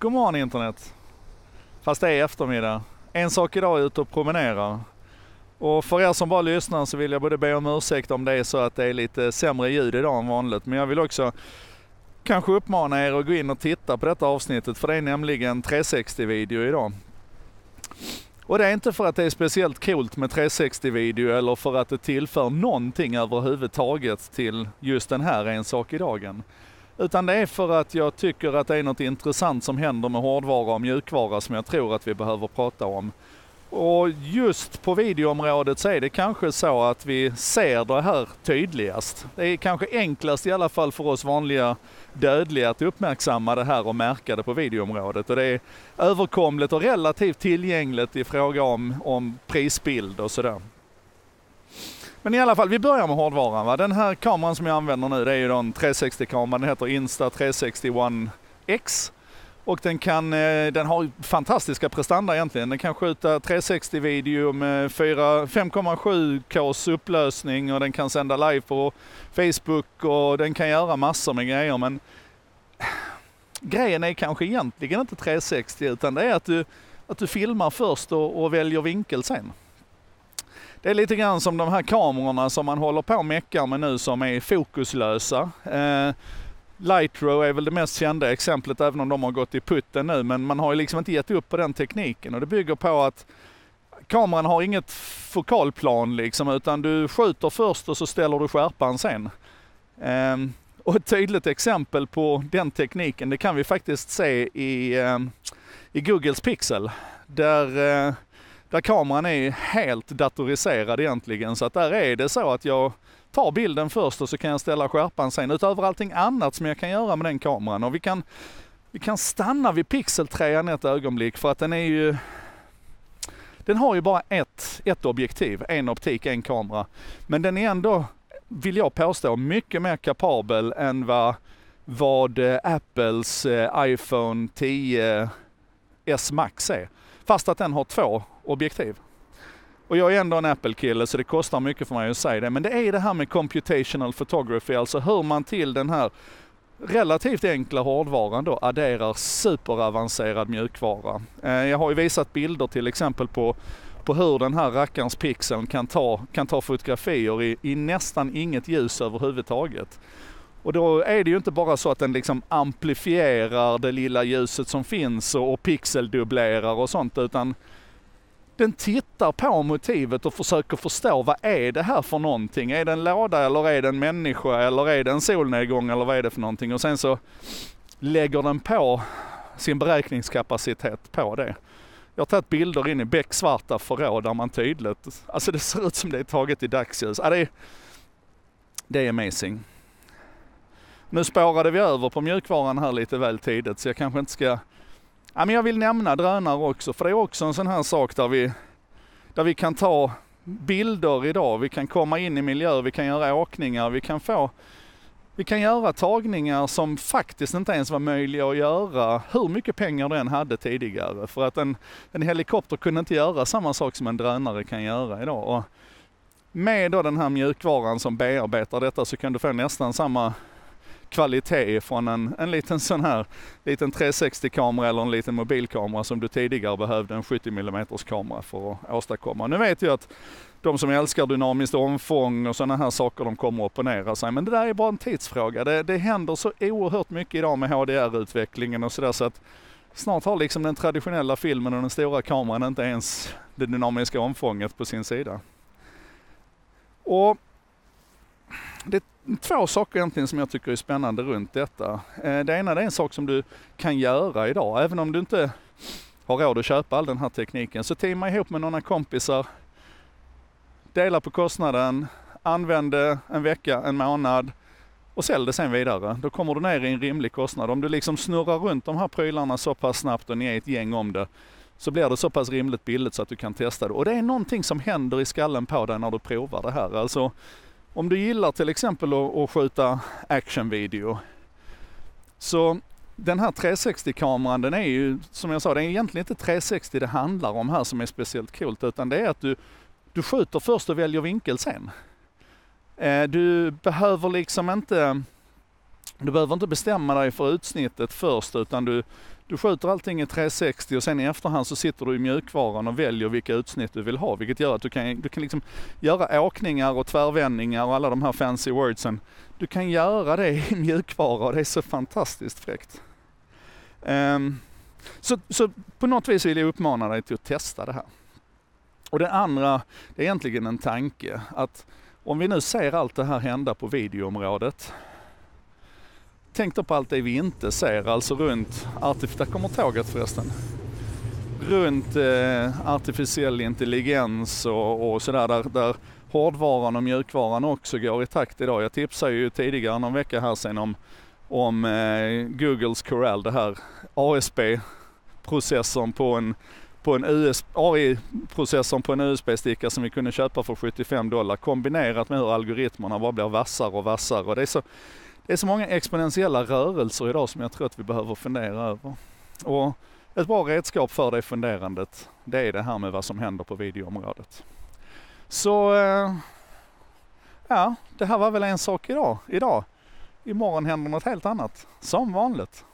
God morgon internet. Fast det är eftermiddag. En sak idag är ute och promenerar. Och för er som bara lyssnar så vill jag både be om ursäkt om det är så att det är lite sämre ljud idag än vanligt. Men jag vill också kanske uppmana er att gå in och titta på detta avsnittet för det är nämligen 360-video idag. Och det är inte för att det är speciellt coolt med 360-video eller för att det tillför någonting överhuvudtaget till just den här En sak i dagen. Utan det är för att jag tycker att det är något intressant som händer med hårdvara och mjukvara som jag tror att vi behöver prata om. Och just på videoområdet så är det kanske så att vi ser det här tydligast. Det är kanske enklast i alla fall för oss vanliga dödliga att uppmärksamma det här och märka det på videoområdet. Och det är överkomligt och relativt tillgängligt i fråga om, om prisbild och sådär. Men i alla fall, vi börjar med hårdvaran. Va? Den här kameran som jag använder nu, det är ju en 360-kamera. Den heter Insta 360 One X. Och den, kan, eh, den har fantastiska prestanda egentligen. Den kan skjuta 360-video med 5,7Ks upplösning och den kan sända live på Facebook och den kan göra massor med grejer. Men grejen är kanske egentligen inte 360 utan det är att du, att du filmar först och, och väljer vinkel sen. Det är lite grann som de här kamerorna som man håller på och meckar med nu som är fokuslösa. Eh, Lightrow är väl det mest kända exemplet även om de har gått i putten nu men man har ju liksom inte gett upp på den tekniken och det bygger på att kameran har inget fokalplan liksom utan du skjuter först och så ställer du skärpan sen. Eh, och ett tydligt exempel på den tekniken det kan vi faktiskt se i, eh, i Googles Pixel. Där eh, där kameran är helt datoriserad egentligen. Så att där är det så att jag tar bilden först och så kan jag ställa skärpan sen. Utöver allting annat som jag kan göra med den kameran. Och vi kan, vi kan stanna vid Pixel 3 ett ögonblick för att den är ju den har ju bara ett, ett objektiv, en optik, en kamera. Men den är ändå, vill jag påstå, mycket mer kapabel än vad, vad eh, Apples eh, iPhone 10 S Max är. Fast att den har två objektiv. Och jag är ändå en Apple-kille så det kostar mycket för mig att säga det. Men det är det här med computational photography, alltså hur man till den här relativt enkla hårdvaran då adderar superavancerad mjukvara. Eh, jag har ju visat bilder till exempel på, på hur den här rackarns pixeln kan ta, kan ta fotografier i, i nästan inget ljus överhuvudtaget. Och då är det ju inte bara så att den liksom amplifierar det lilla ljuset som finns och, och pixeldubblerar och sånt utan den tittar på motivet och försöker förstå vad är det här för någonting? Är det en låda eller är det en människa eller är det en solnedgång eller vad är det för någonting? Och sen så lägger den på sin beräkningskapacitet på det. Jag har tagit bilder in i becksvarta förråd där man tydligt, alltså det ser ut som det är taget i dagsljus. Ja, det, är, det är amazing. Nu spårade vi över på mjukvaran här lite väl tidigt så jag kanske inte ska Ja, men jag vill nämna drönare också, för det är också en sån här sak där vi, där vi kan ta bilder idag, vi kan komma in i miljöer, vi kan göra åkningar, vi kan få vi kan göra tagningar som faktiskt inte ens var möjliga att göra hur mycket pengar du än hade tidigare. För att en, en helikopter kunde inte göra samma sak som en drönare kan göra idag. Och med då den här mjukvaran som bearbetar detta så kan du få nästan samma kvalitet från en, en liten sån här liten 360-kamera eller en liten mobilkamera som du tidigare behövde en 70 mm kamera för att åstadkomma. Nu vet jag att de som älskar dynamiskt omfång och sådana här saker, de kommer att opponera sig. Men det där är bara en tidsfråga. Det, det händer så oerhört mycket idag med HDR-utvecklingen och sådär så att snart har liksom den traditionella filmen och den stora kameran inte ens det dynamiska omfånget på sin sida. Och det är två saker egentligen som jag tycker är spännande runt detta. Eh, det ena det är en sak som du kan göra idag, även om du inte har råd att köpa all den här tekniken. Så teama ihop med några kompisar, dela på kostnaden, använd det en vecka, en månad och sälj det sen vidare. Då kommer du ner i en rimlig kostnad. Om du liksom snurrar runt de här prylarna så pass snabbt och ni är ett gäng om det, så blir det så pass rimligt billigt så att du kan testa det. Och det är någonting som händer i skallen på dig när du provar det här. Alltså, om du gillar till exempel att, skjuta actionvideo så den här 360-kameran den är ju, som jag sa, det är egentligen inte 360 det handlar om här som är speciellt coolt utan det är att du, du skjuter först och väljer vinkel sen. Eh, du behöver liksom inte, du behöver inte bestämma dig för utsnittet först utan du, du skjuter allting i 360 och sen i efterhand så sitter du i mjukvaran och väljer vilka utsnitt du vill ha. Vilket gör att du kan, du kan liksom göra åkningar och tvärvändningar och alla de här fancy wordsen. Du kan göra det i mjukvara och det är så fantastiskt fräckt. Um, så, så på något vis vill jag uppmana dig till att testa det här. Och det andra, det är egentligen en tanke att om vi nu ser allt det här hända på videoområdet. Tänk då på allt det vi inte ser, alltså runt, där kommer tåget förresten. Runt eh, artificiell intelligens och, och sådär där, där hårdvaran och mjukvaran också går i takt idag. Jag tipsade ju tidigare någon vecka här sen om, om eh, Googles Corel, det här ASP-processorn på en på en AI-processorn på en USB-sticka som vi kunde köpa för 75 dollar kombinerat med hur algoritmerna bara blir vassare och vassare. Och det, är så, det är så många exponentiella rörelser idag som jag tror att vi behöver fundera över. Och ett bra redskap för det funderandet, det är det här med vad som händer på videoområdet. Så, eh, ja, det här var väl en sak idag. idag. Imorgon händer något helt annat, som vanligt.